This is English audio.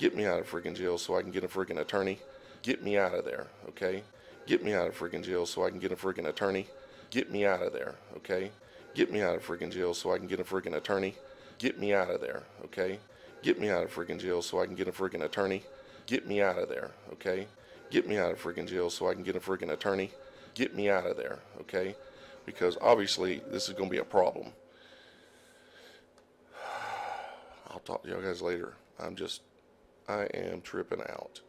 Get me out of freaking jail so I can get a freaking attorney. Get me out of there, okay? Get me out of freaking jail so I can get a freaking attorney. Get me out of there, okay? Get me out of freaking jail so I can get a freaking attorney. Get me out of there, okay? Get me out of freaking jail so I can get a freaking attorney. Get me out of there, okay? Get me out of freaking jail so I can get a freaking attorney. Get me out of there, okay? Because obviously this is going to be a problem. I'll talk to y'all guys later. I'm just, I am tripping out.